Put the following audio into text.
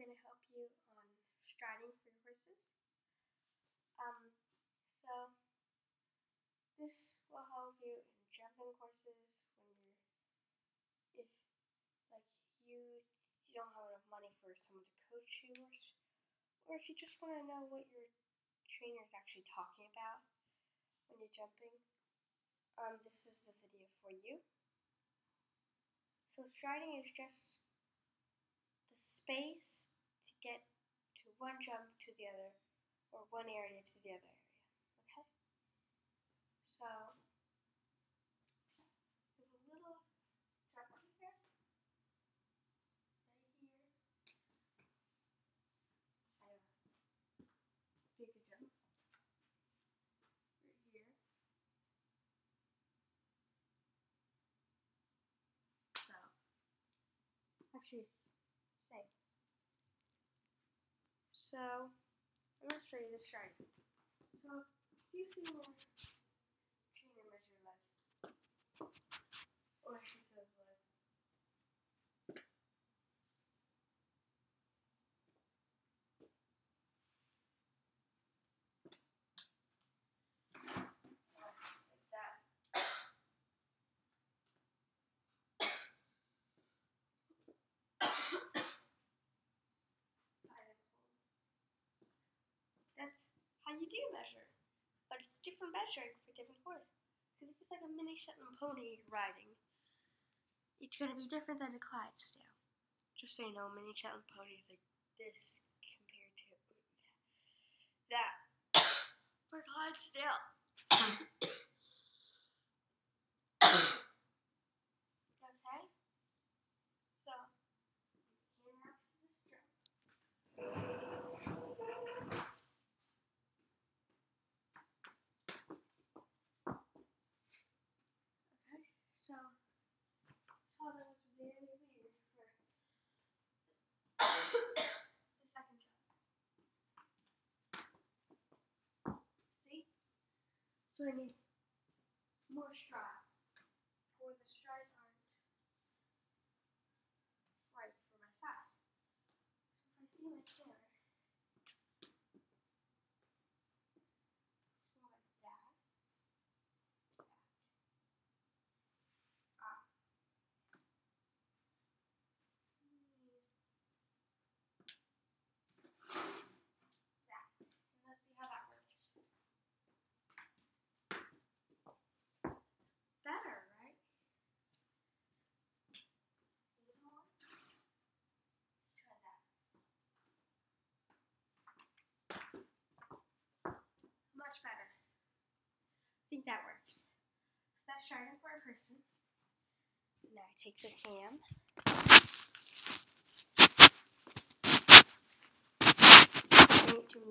going to help you on striding for your horses. Um, so this will help you in jumping courses when you're, if like you, you don't have enough money for someone to coach you, or, or if you just want to know what your trainer is actually talking about when you're jumping. Um, this is the video for you. So striding is just the space get to one jump to the other or one area to the other area. Okay? So there's a little jump here. Right here. I take a jump. Right here. So actually it's same. So I'm gonna show you the stripe. So you see trainer measure like or she goes like like that. That's how you do measure. But it's different measuring for different horses. Because if it's like a mini Shetland pony riding, it's going to be different than a Clydesdale. Just so you know, mini Shetland ponies like this compared to that for Clydesdale. okay? So, here now to the strap. So saw that was very weird for the second jump. See? So I need more strides. Or the strides aren't right for my size. So if I see my camera, so like that, that. Ah. That. And let's see how that works. Better, right? A little more. Let's try that. Much better. I think that works. So that's starting for a person. Now I take the ham. To another